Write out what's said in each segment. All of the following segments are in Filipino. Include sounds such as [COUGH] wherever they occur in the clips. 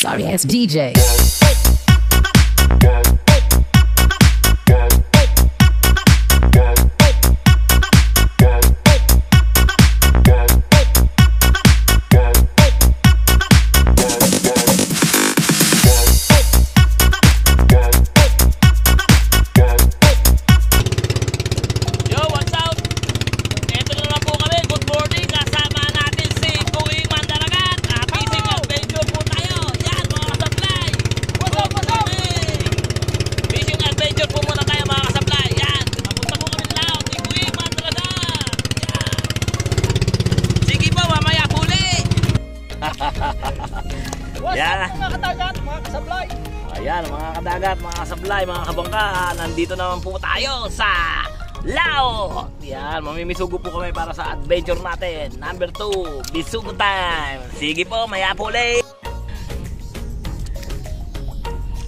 Sorry ass DJ. Ayan, mga kadagat, mga kasablay, mga kabangka, nandito naman po tayo sa Lao! Yan, mamimisugo po kami para sa adventure natin. Number 2, Bisugo time! Sige po, maya po ulit!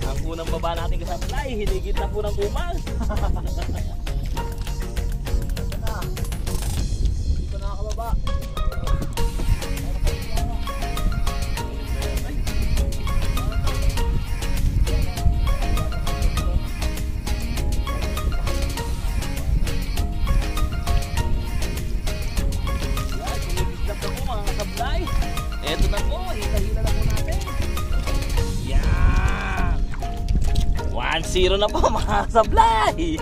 Ang unang baba natin kasablay, hinigit na po ng umang. [LAUGHS] 1-0 na po mga [LAUGHS] kasablay!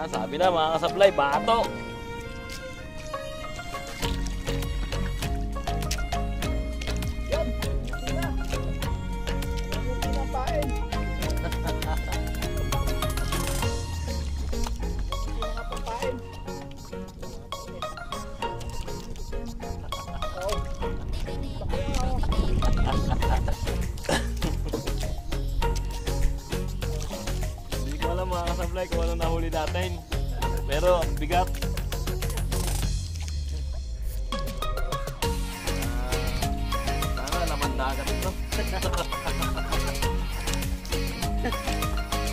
Yan, sabi na mga kasablay, bato. Dagat [LAUGHS] ito.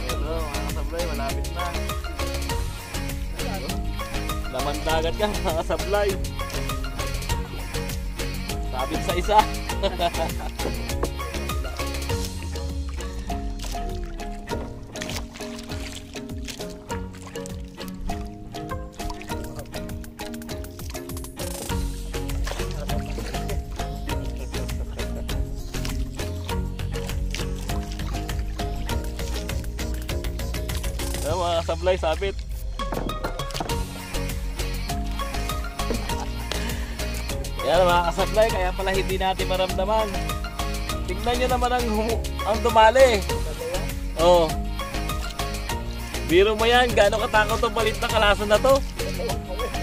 Pero mga kasablay, malapit na. Laman dagat ka mga kasablay. Sabit sa isa. [LAUGHS] sablay, sabit. Yan mga kasablay, kaya pala hindi natin maramdaman. Tingnan nyo naman ang, ang dumali. Oh. Biro mo yan, gaano katakot ang palit na kalasan na to?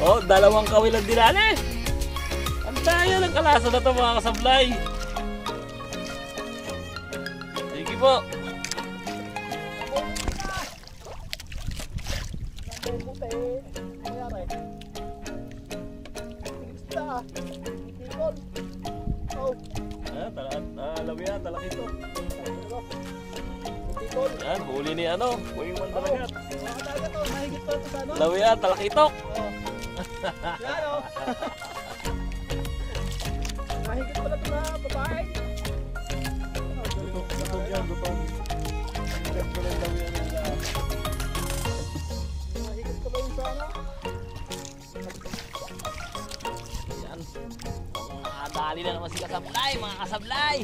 Oh, dalawang kawil ang dinali. Ang daya ng kalasan na to mga kasablay. Sige po. Yan, huli ni ano, huwing man talaga. Mahigit pa ito sa ano? Alam mo yan, talakitok. Oh. Yan, oh. [LAUGHS] Mahigit pala ito na babae. Gutom yan, gutom. Mahirap ko lang daw yan. ah. Mahigit ka ba yung sana? Yan. Nakadali na naman si Kasablay, mga kasablay.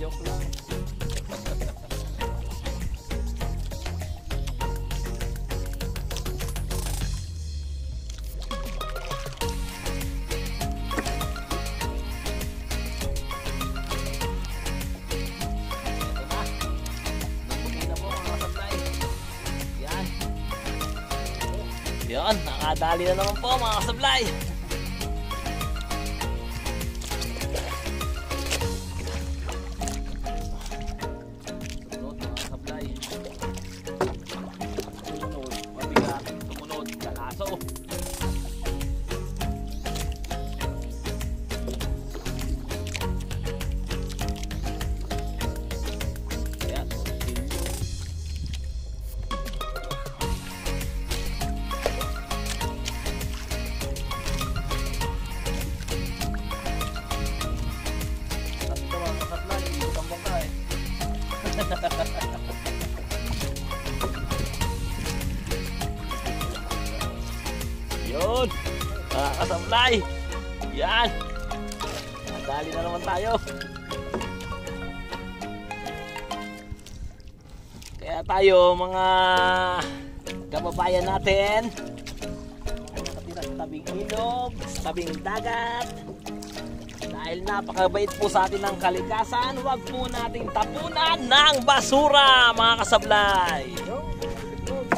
Joke lang. Yan, nakadali na naman po mga kasablay. Kasablay! Yan! Nadali na naman tayo. Kaya tayo mga kababayan natin nakatira sa tabing ilog, sa tabing dagat. Dahil napakabait po sa atin ng kalikasan, huwag po nating tapunan ng basura mga kasablay.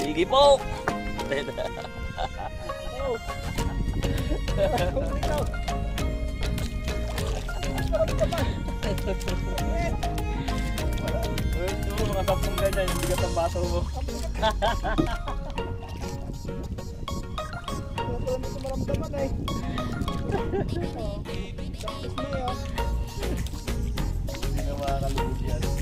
Sige po. [LAUGHS] Ito mga sampung ganyan, yung bigat ng baso mo. Wala pa naman ito maramdaman eh. Tapos na yun. Hindi na makakalubog yan.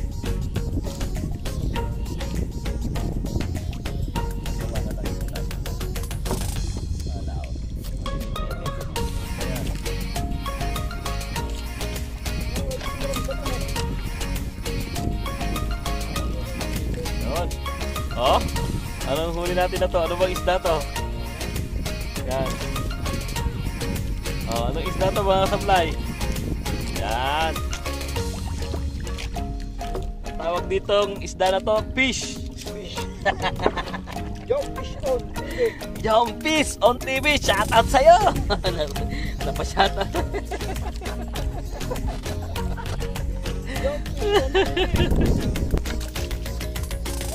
Huli natin na to? Ano bang isda to? Yan. Oh, anong isda to mga supply? Yan. Ang tawag ditong isda na to, fish. Fish. [LAUGHS] Yo, fish on. Sige. Yung fish on TV, shout out sa'yo. [LAUGHS] Napashout out. Yo, fish on.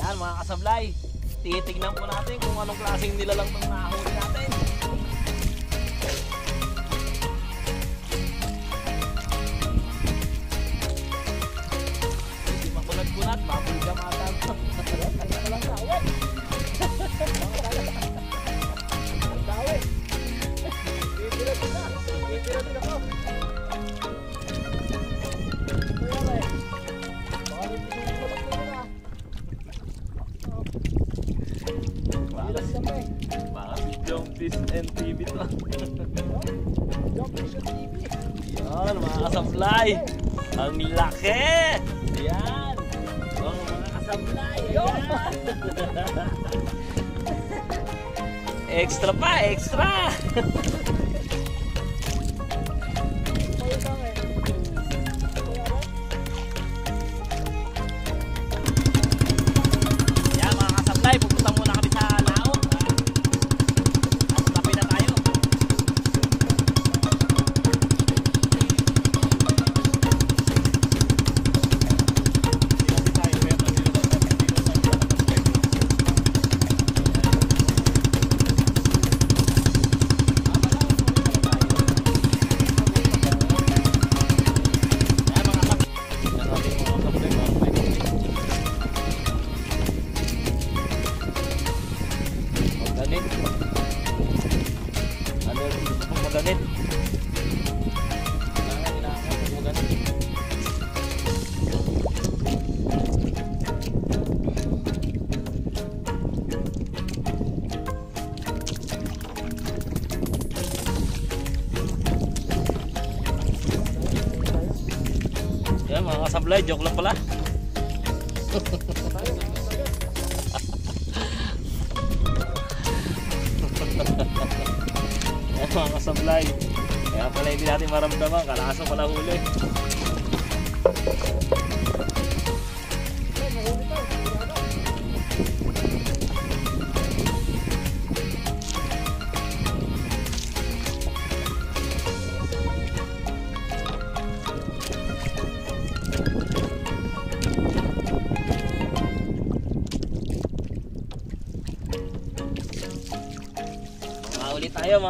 [LAUGHS] Yan mga kasablay. Titignan po natin kung anong klaseng nilalang ng nahuli natin. Hindi makunat-kunat, mapulgam ata. Ano lang. Ang dawi. Bibirad na. Bibirad na. Fish and TV to. Yan mga. Ang laki! Yan! Ang mga! Ayan! [LAUGHS] extra pa! Extra! [LAUGHS] Yan mga kasablay, joke lang pala. Yan mga kasablay. Kaya pala hindi natin maramdaman, kalaso pala huli.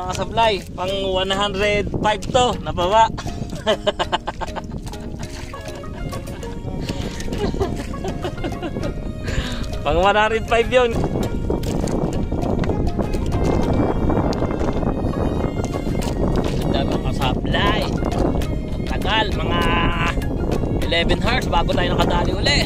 Mga kasablay. Pang 105 to, nababa. [LAUGHS] Pang 105 yun. Mga kasablay. Tagal, mga 11 hours bago tayo nakadali uli.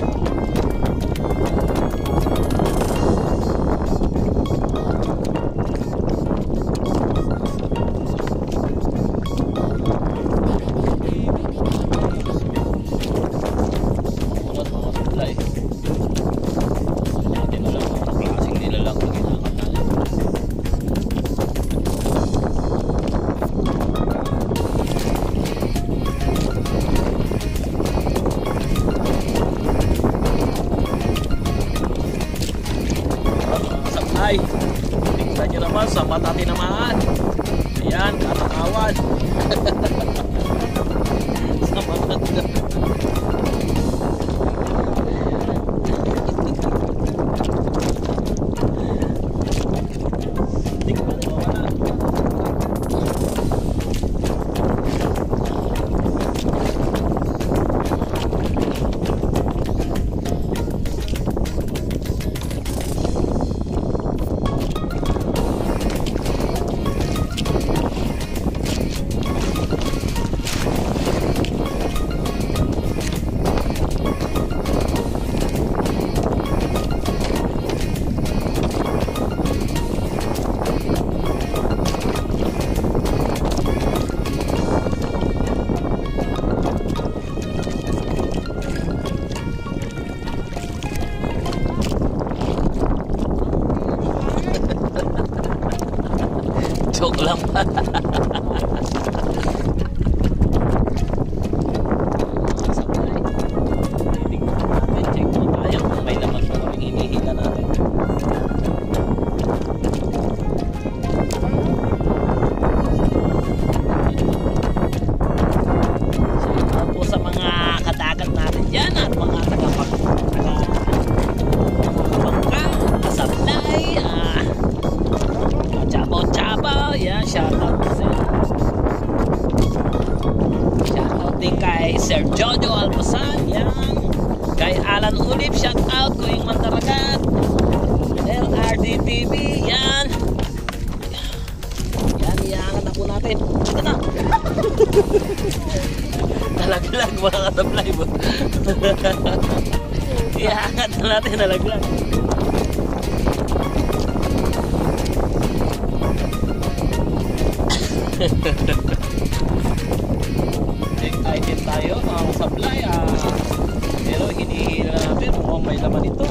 Joke lang pa. Alan Ulip, shoutout ko yung Mandaragat. LRD TV, yan. Yan, iangat na po natin. Ito na. [LAUGHS] nalaglag mga katablay mo. iangat na natin, nalaglag. [LAUGHS] Excited tayo mga kasablay ah. Pero hinihila natin mukhang may laman ito.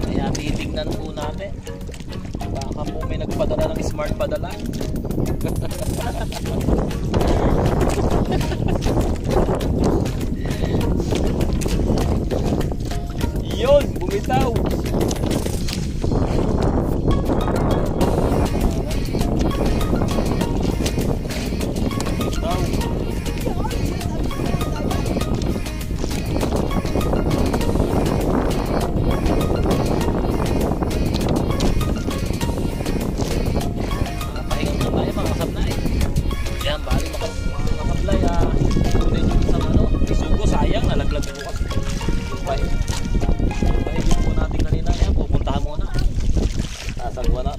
Kaya titignan po natin. Baka po may nagpadala ng smart padala. [LAUGHS] Yan,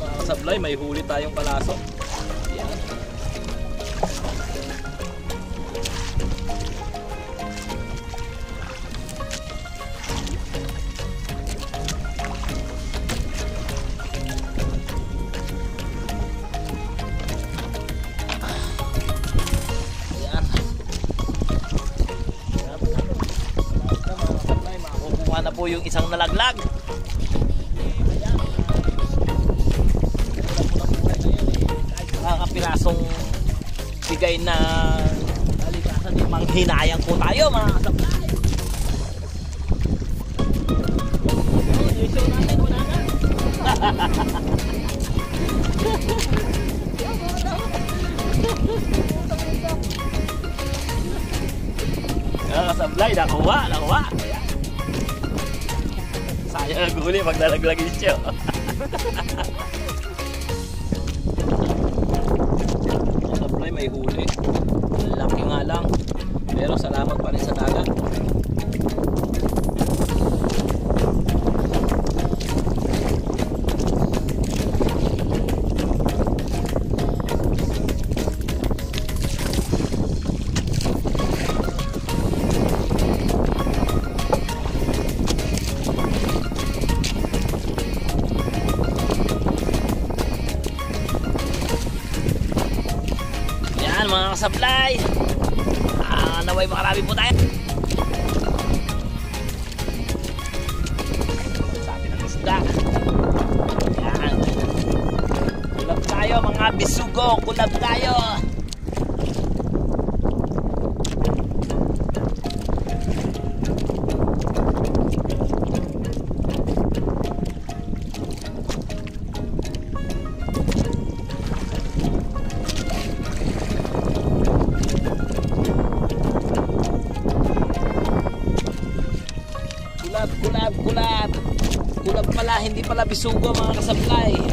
mga kasablay, may huli tayong palaso. Bigay na kalikasan yung manghinayang po tayo mga kasablay. Yun, yung show natin, wala na. Mga kasablay. nakuha, nakuha. Ayan. Sayang ang huli pag nalaglag yung siyo. Supply may huli. Ang Laki nga lang. Pero salamat pa rin sa dagat. Naway makarami po tayo. Sabi ng isda. Yan. Kulab tayo mga bisugo. Kulab tayo. Bisugo mga kasablay.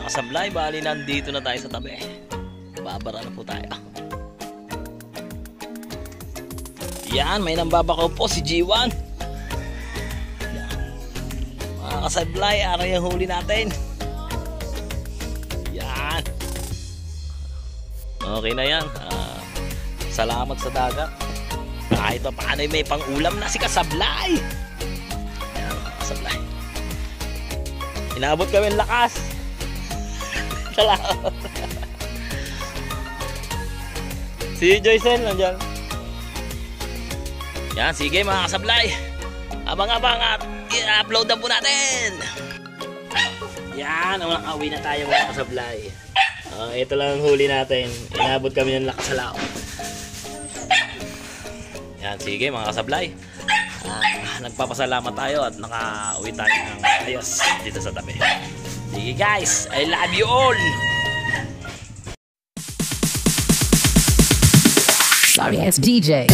Mga kasablay, bali nandito na tayo sa tabi. Babara na po tayo. Yan, may nambabakaw po si G1. Yan. Mga kasablay, araw yung huli natin. Yan. Okay na yan. Ah, salamat sa dagat. Kahit pa paano may pang-ulam na si Kasablay. Mga Kasablay. Inabot kami ng lakas. Salamat. si Joycel nandiyan. Yan, sige mga Kasablay. Abang-abang at i-upload na po natin. Yan, nakauwi na tayo mga Kasablay. Ah, ito lang ang huli natin. Inabot kami ng lakas sa lao. Yan, sige mga kasablay. Ah, nagpapasalamat tayo at nakauwi tayo ng ayos dito sa tabi. Sige guys, I love you all! Sorry it's DJ.